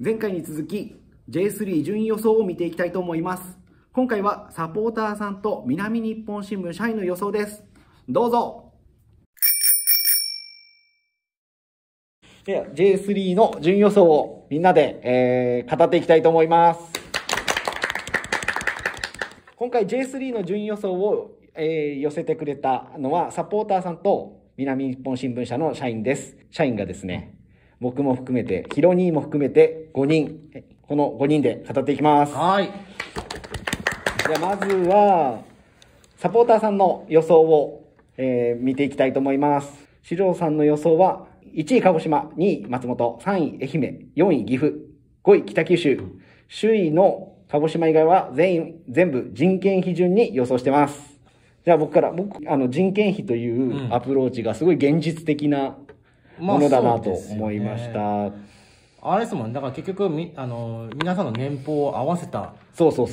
前回に続き J3 順位予想を見ていきたいと思います。今回はサポーターさんと南日本新聞社員の予想です。どうぞ。では J3 の順位予想をみんなで、えー、語っていきたいと思います。今回 J3 の順位予想を、えー、寄せてくれたのはサポーターさんと南日本新聞社の社員です。社員がですね僕も含めてヒロニーも含めて5人この5人で語っていきますはい。じゃあまずは、サポーターさんの予想を、えー見ていきたいと思います。四郎さんの予想は、1位鹿児島、2位松本、3位愛媛、4位岐阜、5位北九州、首位の鹿児島以外は全員、全部人件費順に予想してます。じゃあ僕から、僕、あの人件費といううんアプローチがすごい現実的なまあものだなと思いました。あれですもん、だから結局み、あの、皆さんの年俸を合わせた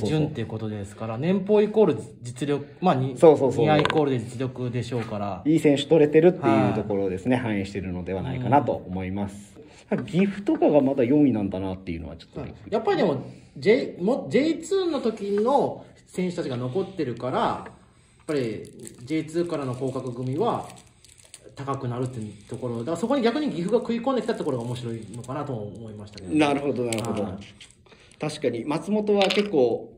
順っていうことですから、年俸イコール実力、まあ、にそうそうそう。ニアイコールで実力でしょうから、いい選手取れてるっていはいうところをですね、反映してるのではないかなと思います。岐阜とかがまだ4位なんだなっていうのはちょっと、やっぱりでも、J、も J2 の時の選手たちが残ってるから、やっぱり J2 からの降格組は高くなるっていうところ、だからそこに逆に岐阜が食い込んできたところが面白いのかなとも思いましたけど、なるほどなるほど、はい。確かに。松本は結構、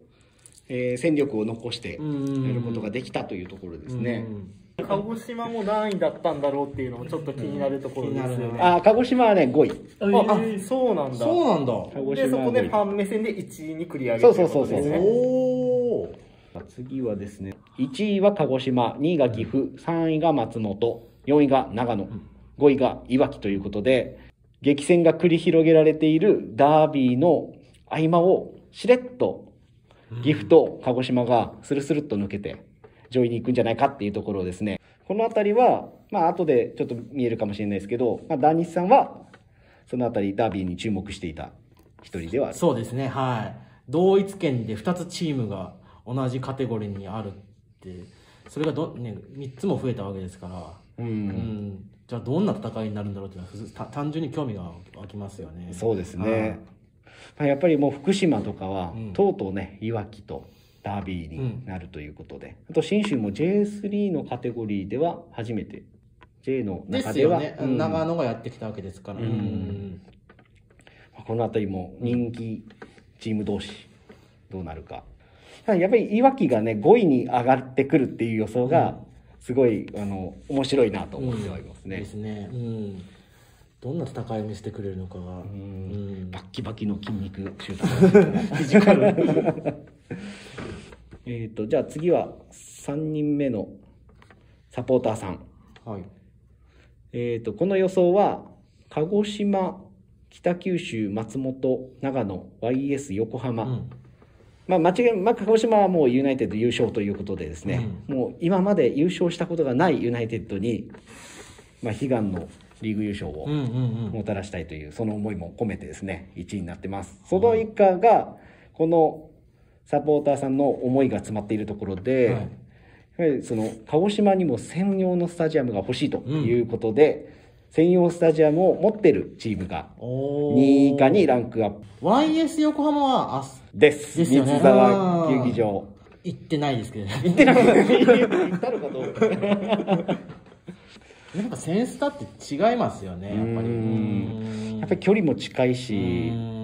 えー戦力を残してやうんることができたというところですね、うん鹿児島も何位だったんだろうっていうのもちょっと気になるところですよ気になるね。あー鹿児島はね5位。ああそうなんだ。そうなんだ。鹿児で、そ島は5位。こでファン目線で1位に繰り上げそうるそうそうそうっていことですねおー。次はですね1位は鹿児島2位が岐阜3位が松本4位が長野5位がいわきということで激戦が繰り広げられているダービーの合間をしれっと岐阜と鹿児島がスルスルっと抜けて上位に行くんじゃないかっていうところをですね。この辺りはまあ後でちょっと見えるかもしれないですけど、まあ、ダーニスさんはその辺りダービーに注目していた一人ではそうですね、はい。同一県で2つチームが同じカテゴリーにあるって、それがど、ね、3つも増えたわけですから、ううん。ん、じゃあどんな戦いになるんだろうっていうのは単純に興味が湧きますよね。そうですはいね。まあやっぱりもう福島とかは、うん。とうとうね、いわきとダービーになるということで、あと信州も J3 のカテゴリーでは初めて、J ので中では、すよね、うん。長野がやってきたわけですから。うん。うん。この辺りも人気チーム同士、どうなるか。やっぱりいわきがね、5位に上がってくるっていう予想が、すごい、あの、面白いなと思ってはいますね。ですね。うん。どんな戦いを見せてくれるのかが。ううんんバッキバキの筋肉集団。えっとじゃあ次は3人目のサポーターさんはい。えー、とこの予想は鹿児島北九州松本長野 YS 横浜、うんまあ、間違い、まあ、鹿児島はもうユナイテッド優勝ということでですね、もう今まで優勝したことがないユナイテッドに、まあ、悲願のリーグ優勝をうんうんうん。もたらしたいというその思いも込めてですね1位になってます。その以下がこのサポーターさんの思いが詰まっているところで、はい。やはりその鹿児島にも専用のスタジアムが欲しいということで、専用スタジアムを持ってるチームがお2位以下にランクアップ。YS 横浜はあです。ですよね。三沢球技場。行ってないですけどね。行ってなくて行ったのかどうか。なんかセンスタって違いますよねやっぱり。やっぱり距離も近いし、うん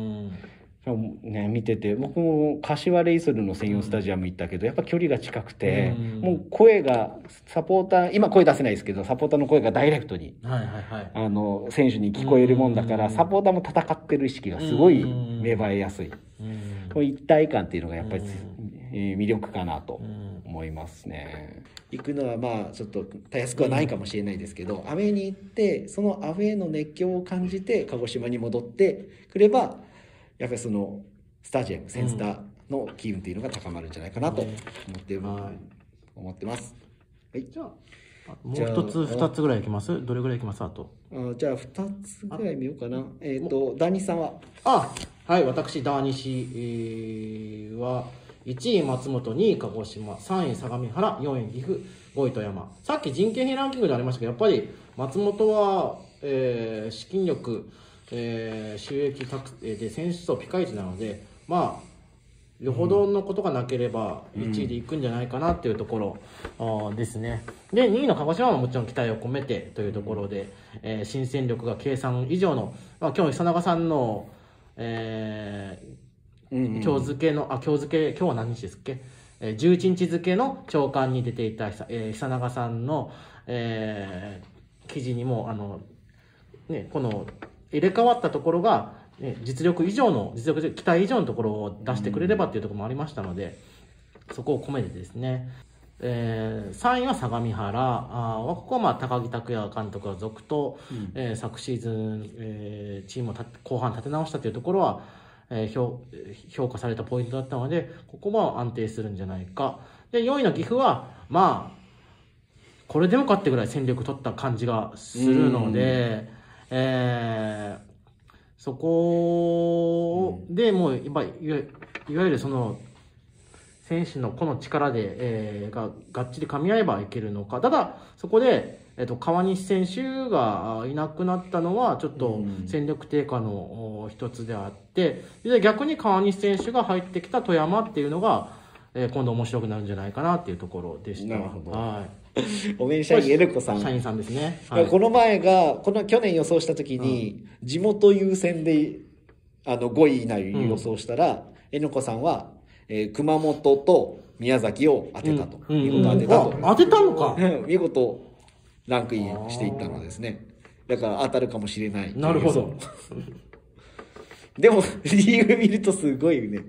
ね、見てて僕も柏レイソルの専用スタジアム行ったけどやっぱ距離が近くて、うん。もう声がサポーター今声出せないですけどサポーターの声がダイレクトにはいはいはい。あの選手に聞こえるもんだから、うん。サポーターも戦ってる意識がすごいうん。芽生えやすい、うん。この一体感っていうのがやっぱり、魅力かなとうん。思いますね。行くのはまあちょっとたやすくはないかもしれないですけど、アウェーに行ってそのアウェーの熱狂を感じて鹿児島に戻ってくればやっぱりそのスタジアムセンスターの機運っていうのが高まるんじゃないかなと思って,、はい。思ってます。はい、じゃああもう一つ二つぐらいいきます？どれぐらいいきます？あと。あじゃあ2つぐらい見ようかな。えっ、とダニさんは？あはい私ダーニシ、えーは1位松本2位鹿児島3位相模原4位岐阜5位富山。さっき人件費ランキングでありましたけどやっぱり松本は、えー資金力えー収益確定で選手層ピカイチなのでまあよほどのことがなければ1位でいくんじゃないかなっていうところ、ですね。で2位の鹿児島はもちろん期待を込めてというところで、えー新戦力が計算以上の、まあ、今日久永さんの、えーうんうん今日付の、あ、今日付、今日は何日ですっけ、えー、11日付の朝刊に出ていた久,、えー久永さんの、えー記事にも、あの、ね、この入れ替わったところが、ね、実力以上の、実力、期待以上のところを出してくれればっていうところもありましたので、そこを込めてですね、えー3位は相模原、あーここはまあ高木拓也監督が続投、えー昨シーズン、えーチームをた後半立て直したというところは、えー評評価されたポイントだったので、ここは安定するんじゃないか。で、4位の岐阜は、まあ、これでもかってぐらい戦力取った感じがするので、えーそこでもう、やっぱいわゆるその、選手の個の力で、えーががっちり噛み合えばいけるのか。ただ、そこで、えっと川西選手がいなくなったのは、ちょっと戦力低下の一つであって、で逆に川西選手が入ってきた富山っていうのが、えー今度面白くなるんじゃないかなっていうところでした。なるほどはい。おめん社員エルコさん。社員さんですね。いやこの前が、この去年予想した時に、地元優先で、あの、5位以内予想したら、えのこさんは、えー熊本と宮崎を当てたと。うん見事当てたと。あ当てたのかうん見事、ランクインしていったのですね。だから当たるかもしれない。なるほど。でも、理由見るとすごいね。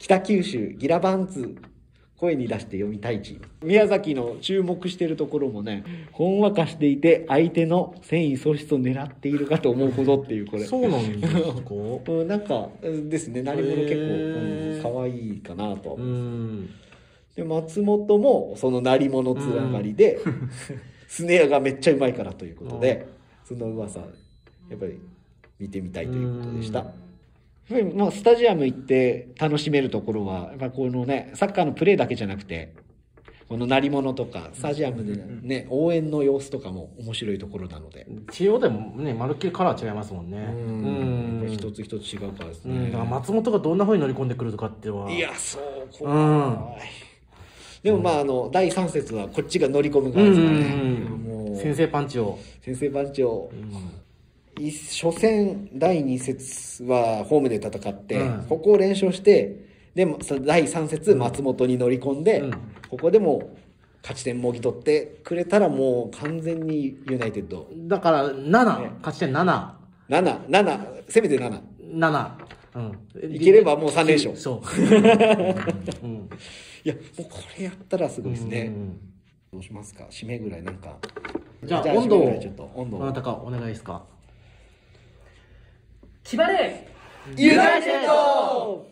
北九州、ギラバンツ、声に出して読みたいチ。宮崎の注目してるところもね、ほんわかしていて、相手の戦意喪失を狙っているかと思うほどっていう、これ。そうなんですか？うんなんか、うんですね、何者結構、うん可愛いかなと。で、松本も、その鳴り物つながりで、スネアがめっちゃうまいからということで、その噂、やっぱり見てみたいということでした。やっぱりまあスタジアム行って楽しめるところは、やっぱこのね、サッカーのプレーだけじゃなくて、この鳴り物とか、スタジアムでね、応援の様子とかも面白いところなので、治療でもね、まるっきりカラー違いますもんね。うん、うん。一つ一つ違うからですうん、だねから。松本がどんな風に乗り込んでくるかっては。いや、そう、怖い。うんでもまあ、あの、第3節はこっちが乗り込むからですからね。うんもう、先制パンチを。先生番長、い初戦第2節はホームで戦って、うん。ここを連勝してで第3節松本に乗り込んで、うん。ここでも勝ち点もぎ取ってくれたらもう完全にユナイテッド。だから、7、勝ち点7。77せめて7 7。うん。いければもう三連勝。そう。うん。いやもうこれやったらすごいですね、うんどうしますか？締めぐらいなんか。じゃあ、じゃあ温度温度を。どなたかお願いですか？千葉レユナイテッド。